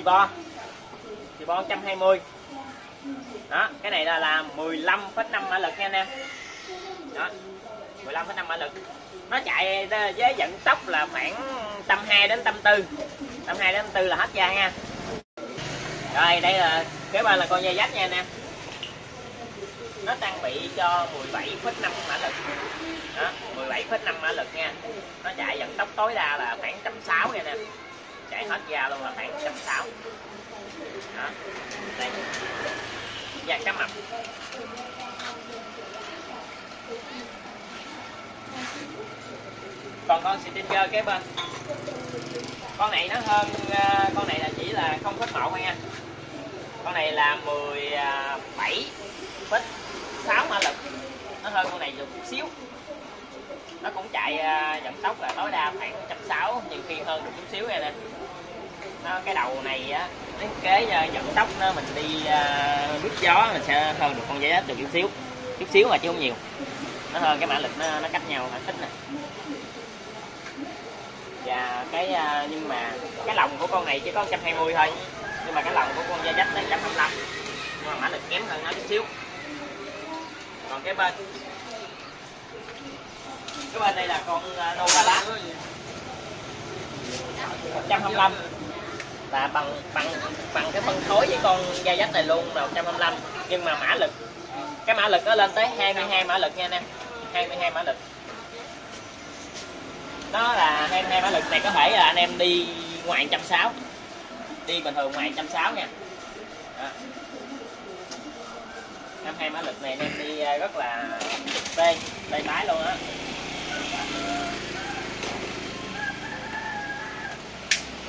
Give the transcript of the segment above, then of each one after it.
Sport Sport 120 Đó, cái này là, là 15,5 mã lực nha anh em. Đó 15,5 mã lực. Nó chạy với vận tốc là khoảng tâm 2 đến tâm 4 tâm 2 đến tâm 4 là hết ga nha. Rồi đây là kế bên là con dây dắt nha anh em. Nó trang bị cho 17,5 mã lực. Đó 17,5 mã lực nha. Nó chạy vận tốc tối đa là khoảng trăm sáu nha anh em chạy hết da luôn là khoảng trăm sáu. Đó. Đây. Da cá mập. Còn con Stinger kế bên. Con này nó hơn à, con này là chỉ là không phết một thôi nha. Con này là 17 à, phết 6 mã lực. Nó hơn con này được chút xíu. Nó cũng chạy à, dòng sóc là tối đa khoảng 160 nhiều khi hơn được chút xíu nha nè nó cái đầu này á thiết kế dẫn tốc nó mình đi uh, gió mình sẽ hơn được con giấy được chút xíu. Chút xíu mà chứ không nhiều. Nó hơn cái mã lực nó, nó cách nhau khoảng thích nè. Và cái ờ, nhưng mà cái lòng của con này chỉ có 120 thôi. Nhưng mà cái lòng của con da dách nó 125 nhưng mà mã lực kém hơn nó chút xíu. Còn cái bên cái bên đây là con à, Nova Lab. 125 là bằng bằng bằng cái phân khối với con da dách này luôn là 125 nhưng mà mã lực, cái mã lực nó lên tới 22 mã lực nha anh em. 22 mã lực. Nó là 22 mã lực này có thể là anh em đi ngoài 160 đi bình thường ngoài 160 nha. Đó. 52 mã lực này anh em đi à, rất là tê tê tái luôn á.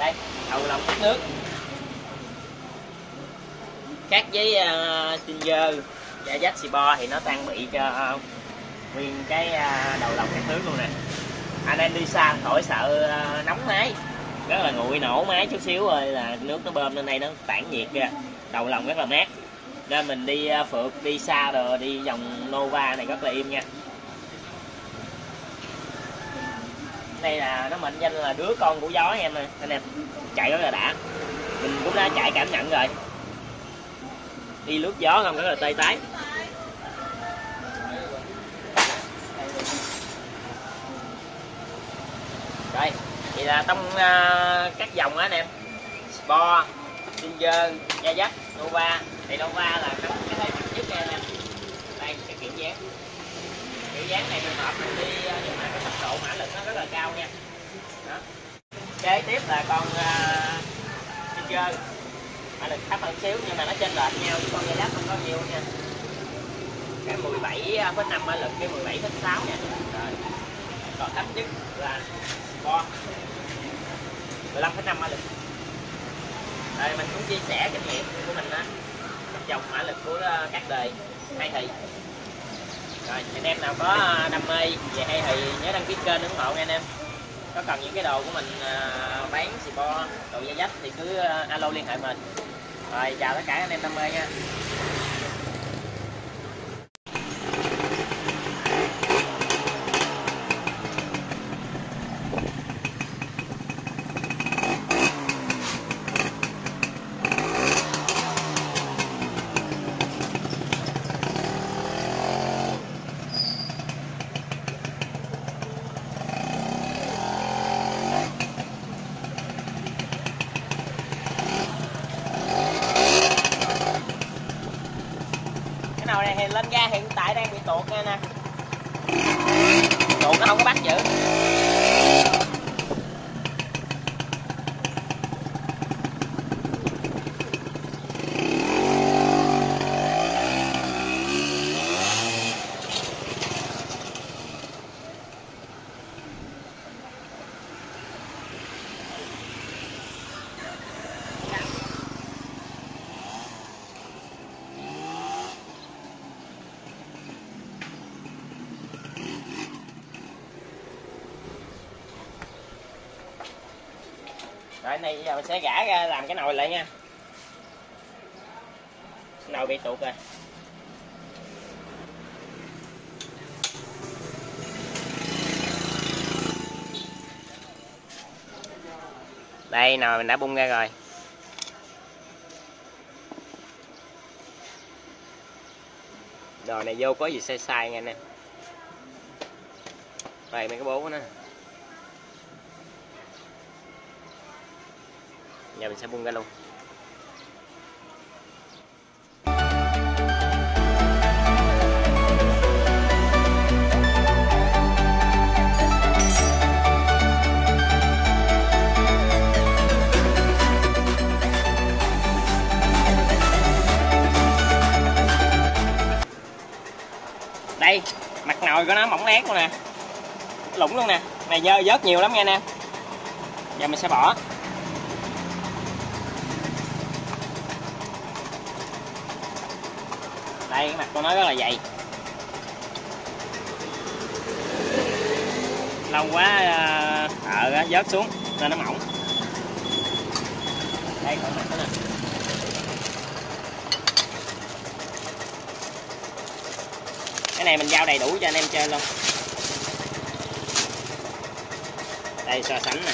Đây đầu lòng tích nước. Khác với uh, dơ và dách xì bo thì nó tan bị cho uh, nguyên cái uh, đầu lòng các nước luôn nè. Anh em đi xa khỏi sợ uh, nóng máy. Rất là nguội nổ máy chút xíu rồi là nước nó bơm lên đây nó tản nhiệt ra đầu lòng rất là mát. Nên mình đi uh, phượt đi xa rồi đi vòng Nova này rất là im nha. Đây là nó mệnh danh là đứa con của gió em ơi. Anh em chạy rất là đã. Mình cũng đã chạy cảm nhận rồi. Đi lướt gió không rất là tê tái. Đây thì là trong uh, à, các dòng á anh em. Sport, Singer, Gia Dắt, Nova. Thì Nova là cái cái thế mạnh nhất nha anh em. Đây cái kiểu dáng kiểu dáng này mình hợp mình đi ờ, nhưng mà cái tốc độ mã lực nó rất là cao nha. Đó. Kế tiếp là con uh, mã lực thấp hơn xíu nhưng mà nó trên lệch nhau với con dây đáp không có nhiều nha. Cái 17,5 ờ, mã lực cái 17,6 nha. Rồi. Còn thấp nhất là bo 15,5 mã lực. Rồi mình cũng chia sẻ kinh nghiệm của mình á trong mã lực của các đời hai thì rồi, anh em nào có à, đam mê về hay thì nhớ đăng ký kênh ủng hộ nha anh em. Có cần những cái đồ của mình à, bán xì bo, đồ da dách thì cứ à, alo liên hệ mình. Rồi, chào tất cả anh em đam mê nha cái nồi này thì lên ga hiện tại đang bị tuột nha nè tuột nó không có bắt giữ rồi, này, giờ mình sẽ gã ra làm cái nồi lại nha. Nồi bị tụt rồi. Đây, nồi mình đã bung ra rồi. Nồi này vô có gì sai sai nha anh em đây mấy cái bố nữa giờ mình sẽ bung ra luôn. Đây, mặt nồi của nó mỏng lét luôn nè. Lủng luôn nè. Này, dơ dớt nhiều lắm nghe nè. Em giờ mình sẽ bỏ. đây cái mặt của nó rất là dày. Lâu quá ờ à, vớt xuống nên nó mỏng. Đây còn mặt nè cái này mình giao đầy đủ cho anh em chơi luôn. Đây so sánh nè.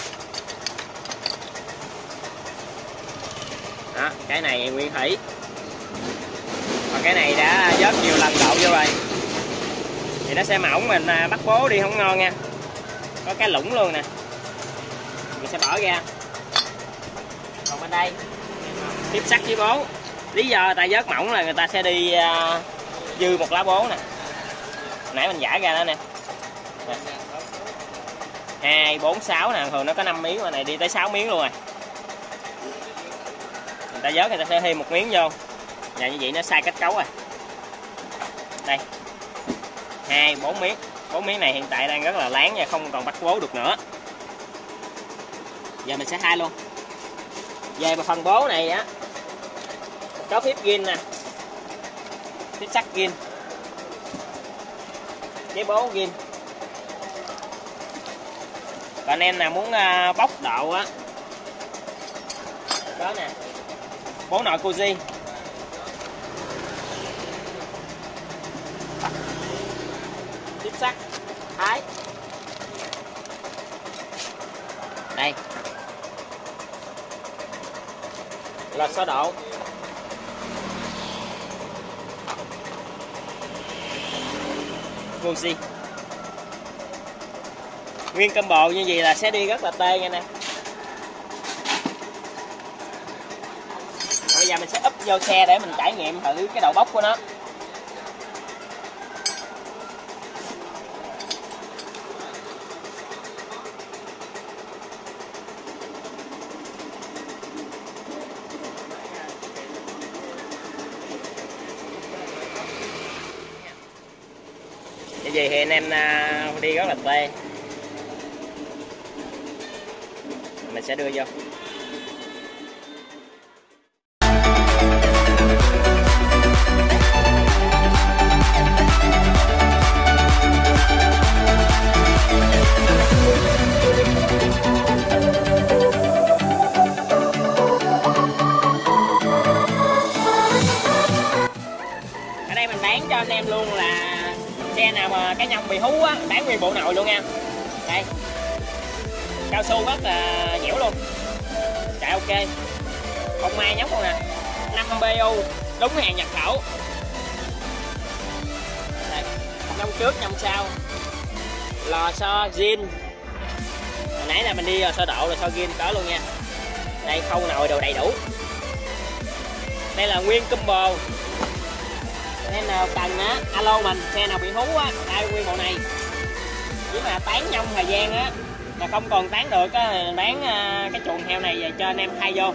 Đó cái này nguyên thủy còn cái này đã dớt nhiều lần đậu vô rồi. Thì nó sẽ mỏng mình à, bắt bố đi không ngon nha. Có cái lũng luôn nè. Mình sẽ bỏ ra. Còn bên đây tiếp sắt với bố. Lý do ta vớt mỏng là người ta sẽ đi uh, dư một lá bố nè. Nãy mình giả ra đó nè. Hai bốn sáu nè. Thường nó có 5 miếng mà này đi tới 6 miếng luôn rồi. Người ta vớt người ta sẽ thêm một miếng vô và như vậy nó sai kết cấu rồi. Đây. Hai, bốn miếng. Bốn miếng này hiện tại đang rất là láng và không còn bắt bố được nữa. Giờ mình sẽ hai luôn. Về phần bố này á, có phíp gin nè phíp sắt gin cái bố gin. Còn em nào muốn à, bóc độ á, đó nè, bố nội Koji sắc thái đây. Là số độ Fuji nguyên combo như vậy là sẽ đi rất là tê nha nè. Bây giờ mình sẽ úp vô xe để mình trải nghiệm thử cái đầu bóc của nó. Dạ như vậy thì anh em à, đi rất là tê mình sẽ đưa vô. Bị hú á, bán nguyên bộ nồi luôn nha. Đây. Cao su rất là dẻo luôn. Chạy ok. Không mai nhóc luôn nè. 5 bu đúng hàng nhập khẩu. Đây. Nhông trước nhông sau. Lò xo zin hồi nãy là mình đi lò xo độ lò xo zin có luôn nha. Đây, khâu nồi đồ đầy đủ. Đây là nguyên combo nên nào, cần á? Alo mình, xe nào bị hú á? Ai nguyên bộ này? Chỉ mà tán trong thời gian á mà không còn tán được á bán à, cái chuồng heo này về cho anh em thay vô.